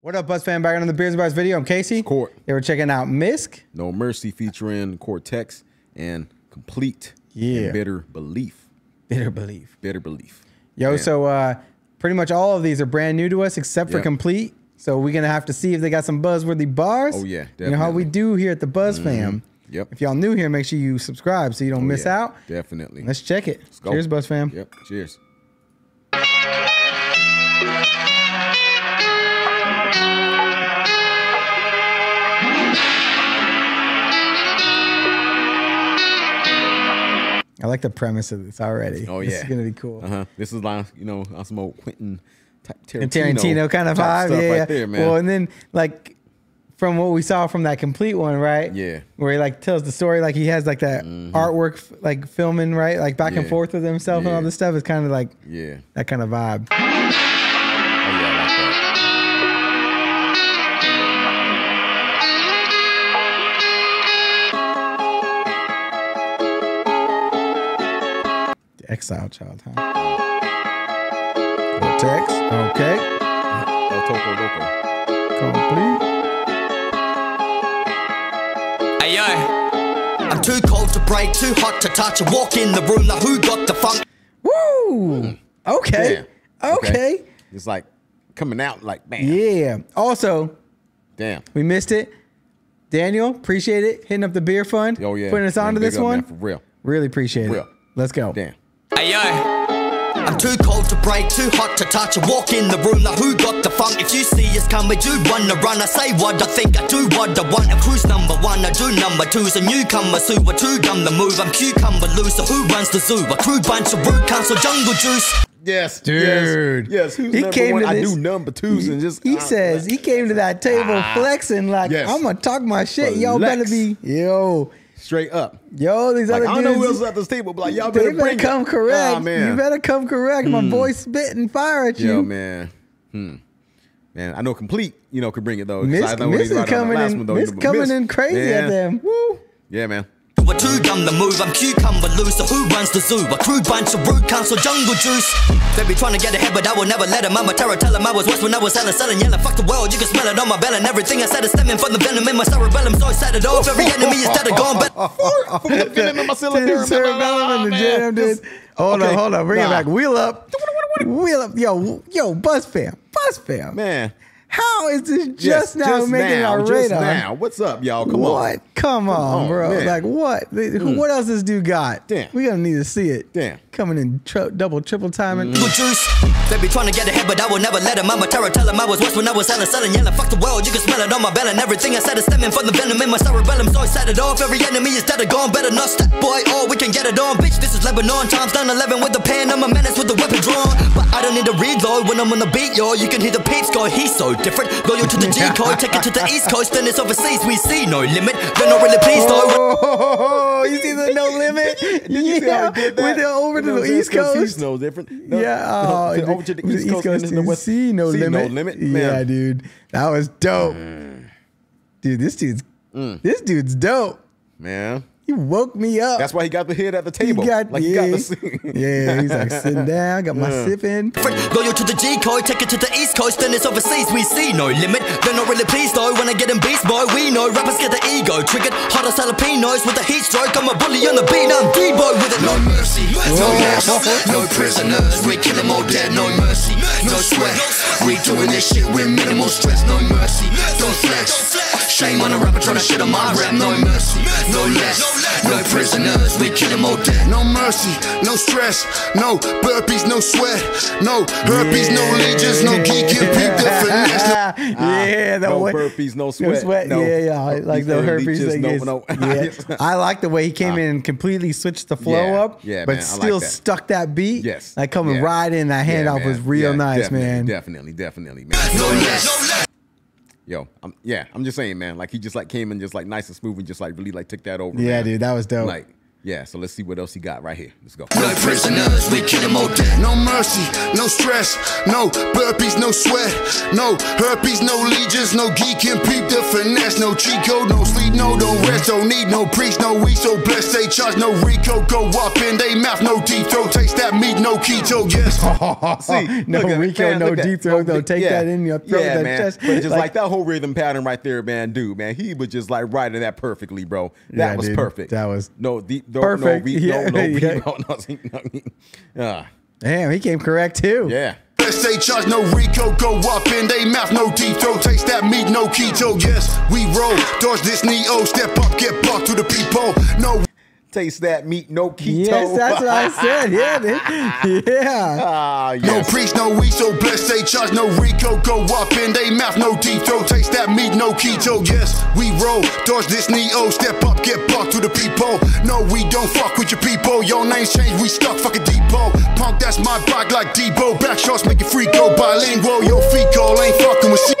What up, Buzz fan? Back on the Beers and Bars video. I'm Casey. Court. They were checking out Mysc. No Mercy featuring Cortext and Complete. Yeah. And Bitter Belief. Bitter Belief. Bitter Belief. Yo, Man. so uh, pretty much all of these are brand new to us except for Yep. Complete. So we're gonna have to see if they got some buzzworthy bars. Oh, yeah, You know how we. Do here at the Buzz fam. Yep. If y'all new here, make sure you subscribe so you don't Oh, miss yeah, out. Definitely. Let's check it. go. Cheers, Buzz fam. Yep. Cheers. I like the premise of this already. Oh This yeah. is gonna be cool. Uh huh. This is like you know on some old Quentin Ta- Tarantino, Tarantino kind of vibe. Yeah, yeah. right there. Well, and then like from what we saw from that complete one, right? Yeah. Where he like tells the story, like he has like that artwork, like filming, right? Like back and forth with himself and all Yeah. this stuff. It's kind of like yeah. that kind of vibe. Exile Child, huh? Cortext. Okay. El Topo Loco. Complete. Hey yo, I'm too cold to break, too hot to touch. I walk in the room, like who got the funk? Woo. Okay. Damn. Okay. It's like coming out like bam. Yeah. Also, Damn. we missed it. Daniel, appreciate it. Hitting up the beer fund. Oh yeah. Putting us Man, onto this up, one. man, for real. Really appreciate Real. it. Let's go. Damn. Hey yo, I'm too cold to break, too hot to touch. I walk in the room, like who got the funk? If you see us coming, you wanna run. I say what I think, I do what I want. I'm cruise number one, I do number two's a newcomer, so I two gum the move. I'm cucumber loose, so who runs the zoo? A crew bunch of root council jungle juice. Yes, Dude. Yes, yes. Who's He number came one? to I this- do number twos and just He uh, says he came to that table flexing like Yes. I'm gonna talk my shit. Y'all better be yo straight up. yo. These Like, other I don't know who else is at this table, but like y'all better better come it. correct. Ah, man. You better come correct. My boy spitting fire at you. Yo, man. Hmm. Man, I know complete. You know, could bring it though. Miss, I know Miss is right on the coming in. one, though, Miss coming Miss, in crazy at them. Woo. Yeah, man. A two gum the move, I'm cucumber loose, so who runs the zoo? A crew bunch of root council jungle juice. They be trying to get ahead, but I will never let them. I'm a terror, tell 'em I was worse when I was hella selling yellow. Fuck the world, you can smell it on my belly and everything I said is stemming from the venom in my cerebellum. So I set it off, every enemy is dead or gone, but From the venom in my cylinder, Dude, man. cerebellum in the jam, dude. Hold on, hold on. Bring it back. Wheel up. Wheel up. Yo, yo, Buzz fam. Buzz fam. Man. How is this just Yes, now making now, our just radar? now. What's up, y'all? Come what? on. Come on, on, bro. man. Like what? Who- mm. What else this dude got? Damn. We gonna need to see it. Damn. Coming in tr- double, triple timing. Mm. jungle juice. They be trying to get ahead, but I will never let him. I'm a terror, tell him I was worse when I was hella selling yellow. Fuck the world, you can smell it on my belly and everything I said is stemming from the venom in my cerebellum. So I set it off, every enemy is dead or gone. Better not step, boy, or we can get it on. Bitch, this is Lebanon times 9-11 with the pen. I'm a menace with the weapon drawn. But I don't need to reload when I'm on the beat, yo. You can hear the peeps go, he's so different. Loyal to the G code, take it to the East Coast, then it's overseas. We see no limit. They're not really pleased, though. Oh, you see the no limit? Did you see how he did that? With the over to You the East I'm saying? Coast. He's no different. No, Yeah, oh, no, over to the East Coast, and the West. See no See limit. No limit. Yeah, dude, that was dope. Mm. Dude, this dude's mm. this dude's dope. Man. He woke me up. That's why he got the hit at the he table. got like he got the scene. yeah. He's like sitting down, got my sip in. Loyal to the G code, take it to the East Coast, then it's overseas. We see no limit. They're not really pleased though when I get in beast boy. We know rappers get the ego triggered. Hot as jalapenos with a heat stroke. I'm a bully on the beat, I'm D-boy with it. No mercy, no less, no prisoners. We kill them all dead, no mercy, no sweat. We doing this shit with minimal stress, no mercy, no flex. Shame on a rapper trying to shit on my rap, no mercy, no less, no prisoners. We kill them all dead. No mercy, no stress, no burpees, no sweat, no herpes, no legions, no geek and peep the finesse. Ah, no yeah, the no way, burpees, no no sweat. sweat. No. Yeah, yeah, I like These the early herpes leeches, no, is- no. yeah. I like the way he came uh, in and completely switched the flow Yeah, up, yeah, but man, I like still that. stuck that beat. Yes. like coming Yeah. right in. That Yeah, handoff man. was real Yeah, nice, definitely, man. Definitely, definitely, man. Yo, I'm, yeah, I'm just saying, man. Like he just like came in just like nice and smooth and just like really like took that over. Yeah, man. dude, that was dope. Like, Yeah, so let's see what else he got right here. Let's go. No prisoners, we kill them all dead. No mercy, no stress, no burpees, no sweat, no herpes, no legions, no geek and peep the finesse, no cheat code, no sleep, no don't rest, don't need no priest, no we so blessed, they charge no Rico, go up in they mouth, no deep throat, taste that meat, no keto, yes. See, no look at- Rico, man, no deep throat, though. big- Take that in your throat, Yeah, that man. chest. But just like, Like- that whole rhythm pattern right there, man, dude, man, he was just like writing that perfectly, bro. That Yeah, was dude, perfect. that was no deep, no, perfect. No, re- Yeah, no, no, yeah. re- no, no, see, no, ah, Damn, he came correct too. yeah. Blessed, they charge no Rico, go up in they mouth, no deep throat, taste that meat, no keto, yes. We roll, dodge this Neo, step up, get bucked through the peephole, no Taste that meat, no keto. Yes, that's what I said. Yeah, dude. yeah. Ah, No yes. priest, no we so blessed, they charge no Rico, go up in they mouth, no deep throat, taste that meat, no keto, yes, we roll, dodge this Neo, step up, get bucked to the people. no we don't fuck with your people, your names change, we stuck fucking depot, punk that's my bag like Debo, back shots make it free go bilingual, your fecal ain't fucking with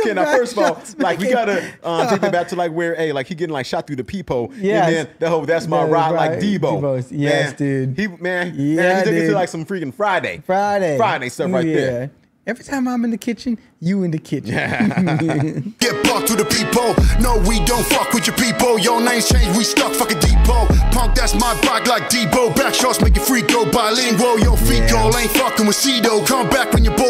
Okay, now Back first of all, like we gotta um, take it back to like where, hey, like he getting like shot through the peephole, Yeah, and then the whole that's my That is ride like. Debo. Debo's- yes, man, dude. He man, Yeah, man, he took it to like some freaking Friday, Friday. Friday stuff right yeah. there. Every time I'm in the kitchen, you in the kitchen. Get bucked through the people. No, we don't fuck with your people. Your names change, we stuck fucking depot. Punk, that's my bag like Debo. Back shots make it free go bilingual. Your fecal ain't fucking with Cedo. Come back when your balls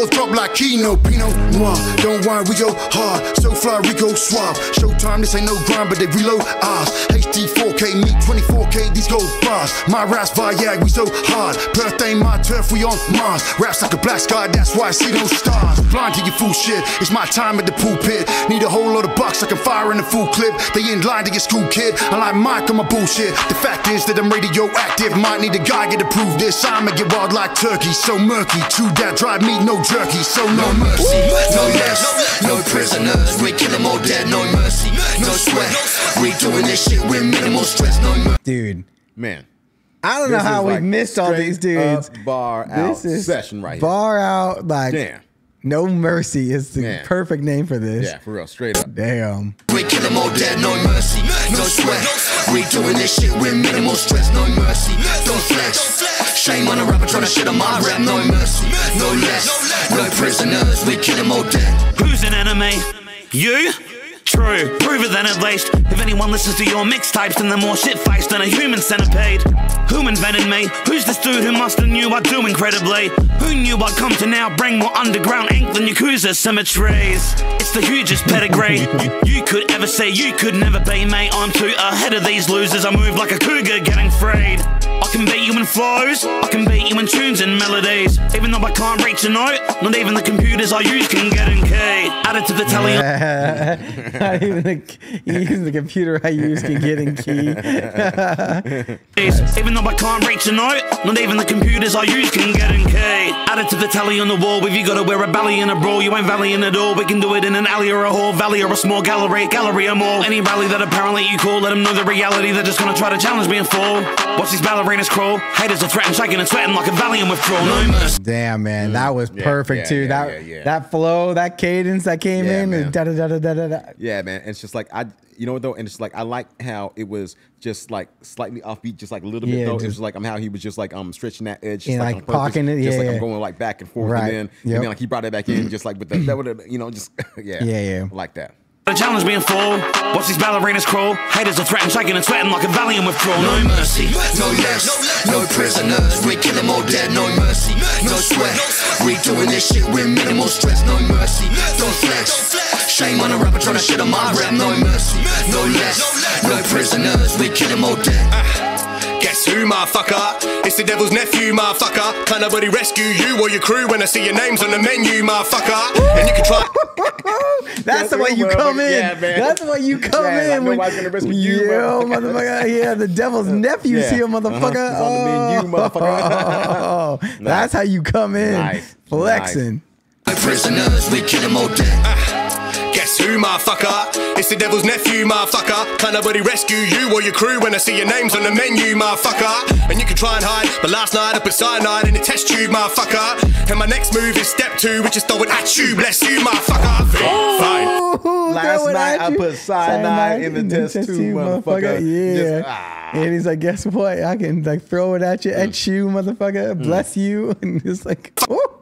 drop like Kino. Pinot Noir, don't worry, we go hard. So fly, we go suave. Showtime, this ain't no grind, but they reload ours. HD 4K, meet 24K, these gold bars. My raps Viag, we so hard. Perth ain't my turf, we on Mars. Raps like a black sky, that's why I see no stars. Blind to your fool shit, it's my time at the pool pit. Need a whole lot of bucks, I can fire in a full clip. They in line to get school kid. I like Mike on my bullshit. The fact is that I'm radioactive. Might need a guy get to prove this. I'ma get wild like turkey, so murky. True that drive meat, no jerky, so no mercy. No less, no prisoners, we kill them all dead, no mercy, no sweat. We doing this shit with minimal stress, no mercy. Dude, man. I don't know how how is we like missed all these dudes. up bar out is session right here. Bar out, like Damn. no mercy is the Man. perfect name for this. Yeah, for real, straight up. Damn. We kill them all dead, no mercy, no sweat. We doing this shit with minimal stress, no mercy, don't flex. Shame on a rapper trying to shit on my rap, no mercy, no less. No prisoners, we kill them all dead. Who's an enemy? You? True, prove it then at least. If anyone listens to your mixtapes, then they're more shit faced than a human centipede. Who invented me? Who's this dude who must have knew I'd do incredibly? Who knew I'd come to now bring more underground ink than Yakuza cemeteries? It's the hugest pedigree you, you could ever see. You could never be, mate. I'm too ahead of these losers. I move like a cougar getting freed. I can beat you in flows, I can beat you in tunes and melodies. Even though I can't reach a note, not even the computers I use can get in key. Added to the tally. Not even the, even the computer I use can get in key. Even though I can't reach a note, not even the computers I use can get in key. Added to the tally on the wall, if you gotta wear a belly and a brawl, you ain't valleying at all. We can do it in an alley or a hall, valley or a small gallery, gallery or mall. Any rally that apparently you call, let them know the reality. They're just gonna try to challenge me and fall. Watch these ballerinas crawl. Haters are threatening, shaking and sweating like a valiant withdrawal. No mercy. Damn, man, that was Yeah, perfect yeah, too. yeah, that yeah, yeah. that flow, that cadence that came Yeah, in, man. and da da da da da da. da. Yeah, man. It's just like I, you know what though, and it's like I like how it was just like slightly offbeat, just like a little Yeah, bit though. it was like I'm how he was just like um stretching that edge, just Yeah, like, like purpose, pocketing it, just yeah, like. I'm going like back and forth, Right. and then Yep. and then like he brought it back in, just like with the that would have, you know just yeah Yeah, yeah. Like that. To challenge me and fall. Watch these ballerinas crawl. Haters are threatening, shaking and sweating like a valiant withdrawal. No mercy. No less, no prisoners, we kill them all dead, no mercy, no sweat. We doing this shit with minimal stress, no mercy, don't flex. Shame on a rapper trying to shit on my rap, no mercy, no less. No prisoners, we kill them all dead. Guess who, motherfucker? It's the devil's nephew, motherfucker. Can't nobody rescue you or your crew when I see your names on the menu, motherfucker. And you can try. That's the way you motherfucker. come in. Yeah, man. That's the way you come Yeah, in. when- nobody's gonna rescue you, Yo, motherfucker. motherfucker. Yeah, the devil's nephew's Yeah. here, motherfucker. Uh-huh. It's on the menu, motherfucker. Oh, that's how you come in. Nice. Flexing. No prisoners, we kill them all dead. Guess who, motherfucker? It's the devil's nephew, motherfucker. Can't nobody rescue you or your crew when I see your names on the menu, motherfucker. And you can try and hide, but last night I put cyanide in a test tube, motherfucker. And my next move is step two, which is throw it at you. Bless you, motherfucker. Fine. Last night I put cyanide in the test tube, motherfucker. Yeah. Just, ah. And he's like, guess what? I can like throw it at you, Mm. at you, motherfucker. Bless you. And it's like, oh.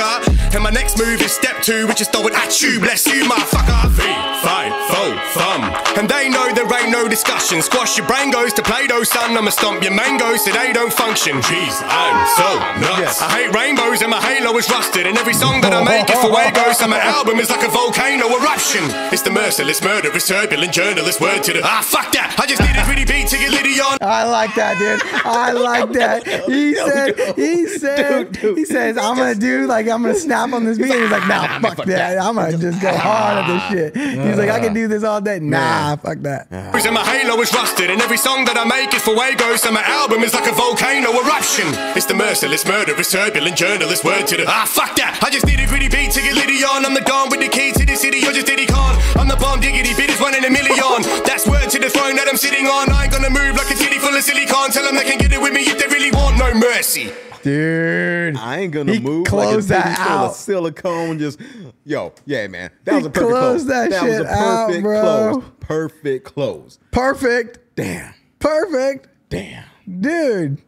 And my next move is step two, which is throw it at you. Bless you, motherfucker. V, five, four, thumb. And they know there ain't no discussion. Squash your brain goes to Play-Doh, son. I'ma stomp your mangoes so they don't function. Jeez, I'm so nuts. I hate rainbows and my halo is rusted. And every song that I make is for Wagos. And my album is like a volcano eruption. It's the merciless, murderous, turbulent journalist word to the. Ah, fuck that. I just need a pretty beat to get Liddy on. I like that, dude. I like that. He said, he said, he says, I'm gonna do like I'm gonna snap on this beat. And he's like, nah, fuck that. I'm gonna just go hard at this shit. He's like, I can do this all day. Nah, fuck that. And my halo is rusted, and every song that I make is for Wagos, and my album is like a volcano eruption. It's the merciless, murderous, turbulent journalist word to the. Ah, fuck that! I just need a gritty beat to get Liddy on. I'm the Don with the key to the city, you're just Diddy Kong. I'm the bomb diggity bit is one in a million. That's word to the throne that I'm sitting on. I ain't gonna move like a city full of silicon. Tell them they can get it with me if they really want no mercy. Dude. I ain't gonna He move closed like that out. silicone. Just yo, yeah, man. That He was a perfect close. that was shit a out, perfect bro. close. Perfect close. Perfect. Damn. Perfect. Damn. Dude.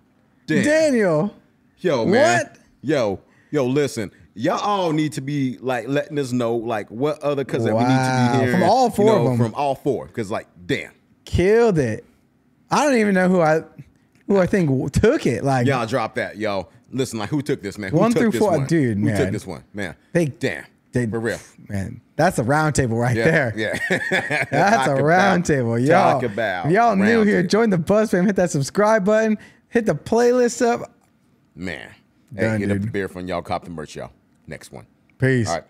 Damn. Daniel. Yo, man. What? Yo, yo, listen. Y'all all need to be like letting us know like what other because we need to be hearing From all four you of them. From all four, because like, damn, Killed it. I don't even know who I who I think took it. Like y'all drop that, yo. Listen, like, who took this, man? Who One took through this four- one? dude, who man. took this one, man? They- damn, they- for real. man, that's a round table right Yeah, there. yeah. That's a round about- table. Y'all, Talk about y'all new round here, table. join the Buzz fam, hit that subscribe button, hit the playlist up. man. Done, hey, get up the beer from y'all. Cop the merch, y'all. Next one. Peace. All right.